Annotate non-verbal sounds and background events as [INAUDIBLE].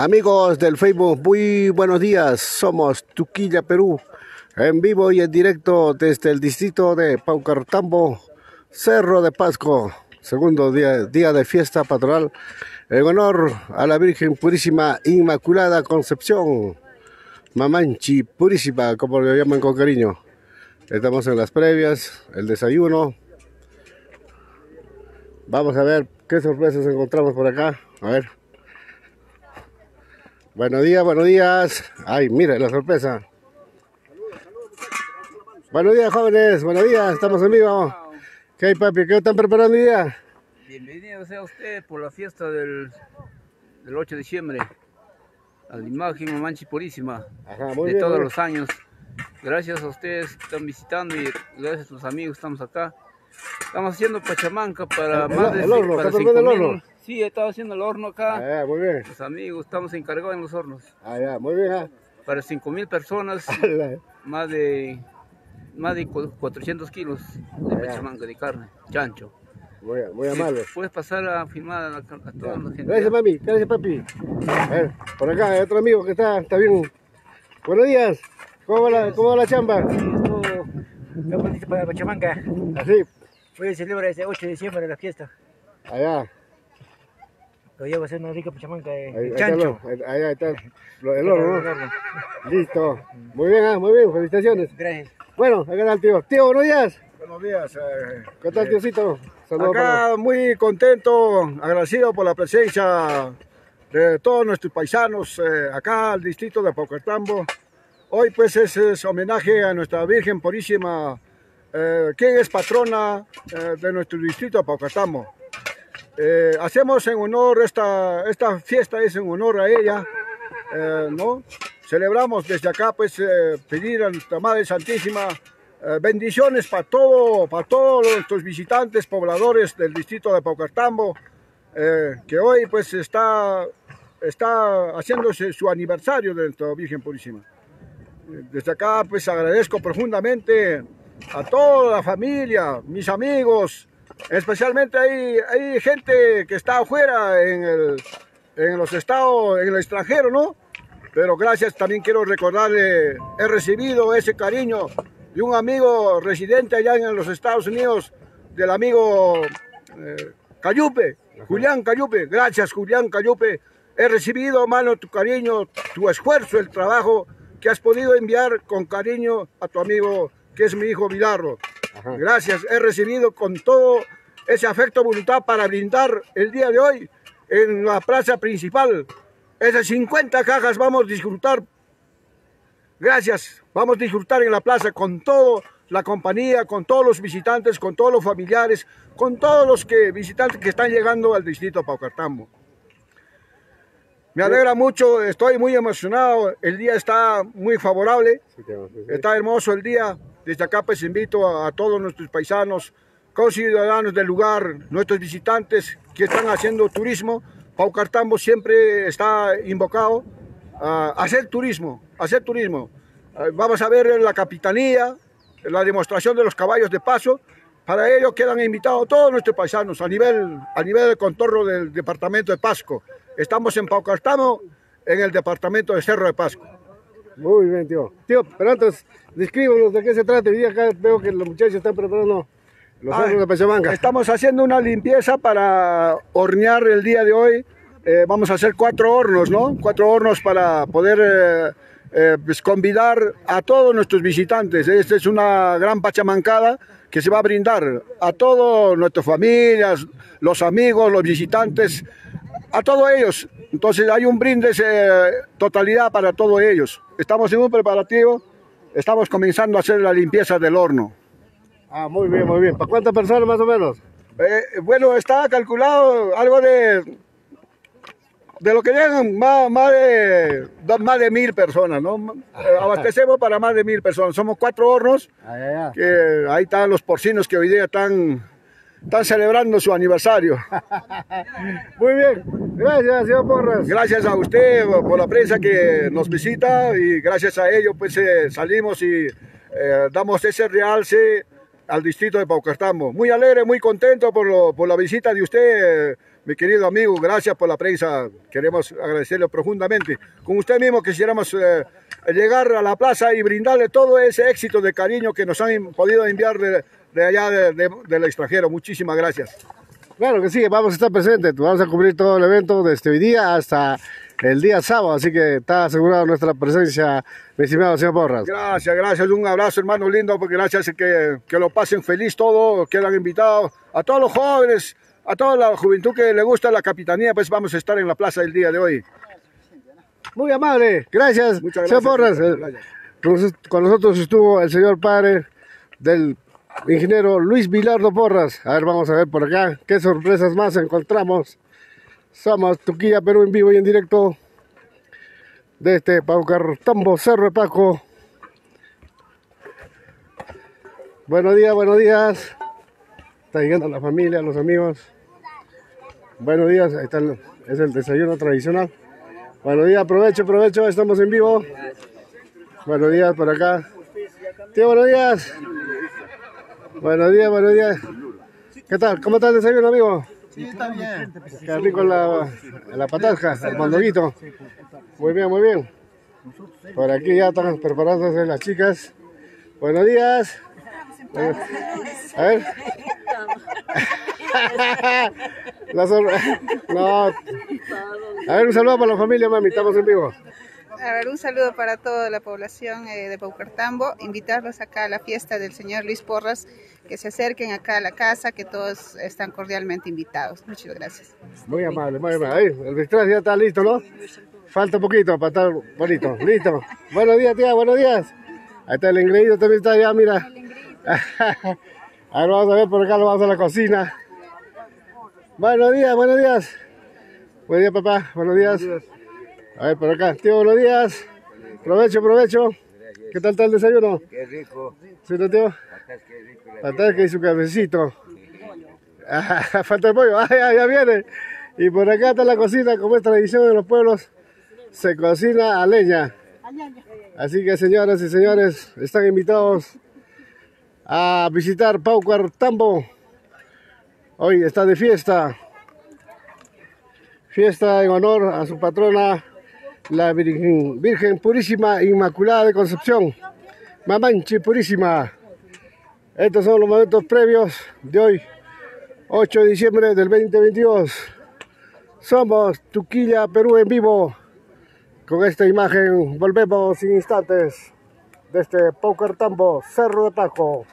Amigos del Facebook, muy buenos días. Somos Tuquilla, Perú, en vivo y en directo desde el distrito de Paucartambo, Cerro de Pasco, segundo día, día de fiesta patronal, en honor a la Virgen Purísima Inmaculada Concepción, Mamanchi Purísima, como lo llaman con cariño. Estamos en las previas, el desayuno. Vamos a ver qué sorpresas encontramos por acá. A ver. Buenos días, buenos días. Ay, mira la sorpresa. Buenos días, jóvenes. Buenos días. Estamos en vivo. ¿Qué hay, papi? ¿Qué están preparando hoy día? Bienvenido sea usted por la fiesta del, del 8 de diciembre. A la imagen Mamanchi Purísima Ajá, muy de bien. todos los años. Gracias a ustedes que están visitando y gracias a sus amigos estamos acá. Estamos haciendo pachamanca para El- más de el horno, para ¿está preparando el 5.000. horno? Sí, he estado haciendo el horno acá. Ah, muy bien. Los amigos, estamos encargados en los hornos. Ah, ya, muy bien. ah. Para 5.000 personas, [LAUGHS] más de más de cu- 400 kilos de Ah, pachamanca de carne, chancho. Muy, muy Sí, amable. Puedes pasar a filmar a, a toda la gente. Gracias, mami. Gracias, papi. A ver, por acá hay otro amigo que está, está bien. Buenos días. ¿Cómo va la, cómo va la chamba? Esto lo bonito para Pachamanca. Así, Hoy se celebra ese 8 de diciembre la fiesta. allá. Lo llevo a hacer una rica Pachamanca de, Ahí, ahí está, [LAUGHS] chancho. el- ahí, ahí está el horno, ¿no? Listo. Muy bien, ah, muy bien. Felicitaciones. Gracias. Bueno, acá está el tío. Tío, buenos días. Buenos días. eh, ¿Qué tal, tíocito? Saludos para acá muy contento, agradecido por la presencia de todos nuestros paisanos eh, acá al distrito de Paucartambo. Hoy pues es, es homenaje a nuestra Virgen Purísima, eh, quien es patrona eh, de nuestro distrito de Paucartambo. Eh, hacemos en honor, esta, esta fiesta es en honor a ella, eh, ¿no? Celebramos desde acá, pues, pedir a nuestra Madre Santísima bendiciones para todo, para todos nuestros visitantes, pobladores del distrito de Paucartambo, eh, que hoy, pues, está, está haciéndose su aniversario de nuestra Virgen Purísima. Desde acá, pues, agradezco profundamente a toda la familia, mis amigos, especialmente hay, hay gente que está afuera en, el, en los estados, en el extranjero, ¿no? Pero gracias, también quiero recordarle, he recibido ese cariño de un amigo residente allá en los Estados Unidos, del amigo eh, Cayupe, Julián Cayupe. Gracias, Julián Cayupe. He recibido, mano, tu cariño, tu esfuerzo, el trabajo que has podido enviar con cariño a tu amigo, que es mi hijo Vilarro. Gracias, he recibido con todo ese afecto voluntad para brindar el día de hoy en la plaza principal. Esas 50 cajas vamos a disfrutar. Gracias, vamos a disfrutar en la plaza con toda la compañía, con todos los visitantes, con todos los familiares, con todos los que, visitantes que están llegando al distrito de Paucartambo. Me alegra mucho, estoy muy emocionado, el día está muy favorable. Está hermoso el día. Desde acá pues invito a, a todos nuestros paisanos, ciudadanos del lugar, nuestros visitantes que están haciendo turismo. Paucartambo siempre está invocado a hacer turismo, hacer turismo. Eh, Vamos a ver la capitanía, la demostración de los caballos de paso. Para ello quedan invitados todos nuestros paisanos a nivel, a nivel del contorno del departamento de Pasco. Estamos en Paucartambo, en el departamento de Cerro de Pasco. Muy bien, tío. Tío, pero antes, descríbanos de qué se trata. Hoy día acá veo que los muchachos están preparando los Ay, hornos de Pachamanca. Estamos haciendo una limpieza para hornear el día de hoy. Eh, vamos a hacer cuatro hornos, ¿no? Cuatro hornos para poder eh, eh, pues, convidar a todos nuestros visitantes. Esta es una gran pachamancada que se va a brindar a todas nuestras familias, los amigos, los visitantes, a todos ellos. Entonces hay un brindis eh, totalidad para todos ellos. Estamos en un preparativo, estamos comenzando a hacer la limpieza del horno. Ah, muy bien, muy bien. ¿Para cuántas personas más o menos? Eh, bueno, está calculado algo de de lo que llegan más, más de más de mil personas, ¿no? Eh, [LAUGHS] abastecemos para más de mil personas. Somos cuatro hornos Ah, ya, ya. que ahí están los porcinos que hoy día están están celebrando su aniversario. [LAUGHS] Muy bien. Gracias, señor Porras. Gracias a usted por la prensa que nos visita y gracias a ello pues eh, salimos y eh, damos ese realce al distrito de Paucartambo. Muy alegre, muy contento por, lo- por la visita de usted, eh, mi querido amigo, gracias por la prensa. Queremos agradecerle profundamente. Con usted mismo quisiéramos eh, llegar a la plaza y brindarle todo ese éxito de cariño que nos han podido enviar de, de allá de, de, del extranjero. Muchísimas gracias. Claro que sí, vamos a estar presentes, vamos a cubrir todo el evento desde hoy día hasta el día sábado, así que está asegurada nuestra presencia, mi estimado señor Porras. Gracias, gracias, un abrazo hermano lindo, porque gracias que, que lo pasen feliz todo, quedan invitados a todos los jóvenes, a toda la juventud que le gusta la capitanía, pues vamos a estar en la plaza el día de hoy. Muy amable, gracias, Muchas señor gracias. Porras. Gracias. Con, con nosotros estuvo el señor padre del ingeniero Luis Vilardo Porras. A ver, vamos a ver por acá qué sorpresas más encontramos. Somos Tuquilla, Perú en vivo y en directo desde Paucartambo, Cerro de Paco. Buenos días, buenos días. Está llegando la familia, los amigos. Buenos días, ahí está el- es el desayuno tradicional. Buenos días, aprovecho, aprovecho, estamos en vivo. Buenos días por acá. Tío, buenos días. Buenos días, buenos días. ¿Qué tal? ¿Cómo está el desayuno, amigo? Sí, está bien. Qué rico la, la patasca, el mondonguito. Muy bien, muy bien. Por aquí ya están preparándose las chicas. Buenos días. Bueno, A ver. [LAUGHS] La [LAUGHS] No. A ver, un saludo para la familia, mami. Estamos en vivo. A ver, un saludo para toda la población eh, de Paucartambo, invitarlos acá a la fiesta del señor Luis Porras, que se acerquen acá a la casa, que todos están cordialmente invitados. Muchas gracias. Muy amable, muy amable. Ahí, el disfraz ya está listo, ¿no? Falta un poquito para estar bonito. Listo. Buenos días, tía, buenos días. Ahí está el engreído, también está allá, mira. [LAUGHS] A ver, vamos a ver por acá, lo vamos a la cocina. Buenos días, buenos días. Buenos días, papá. Buenos días. A ver, por acá. Tío, buenos días. Provecho, provecho. ¿Qué tal está el desayuno? Qué rico. ¿Sí, no, tío? Patas, qué rico. Patasca y su cafecito. [LAUGHS] Ah, falta el pollo, ah, ya, ya viene. Y por acá está la cocina, como es tradición de los pueblos, se cocina a leña. Así que señoras y señores, están invitados a visitar Paucartambo. Hoy está de fiesta. Fiesta en honor a su patrona, la Virgen, Purísima Inmaculada de Concepción. Mamanchi Purísima. Estos son los momentos previos de hoy, 8 de diciembre del 2022. Somos Tuquilla, Perú en vivo. Con esta imagen volvemos en instantes desde Paucartambo, Cerro de Paco.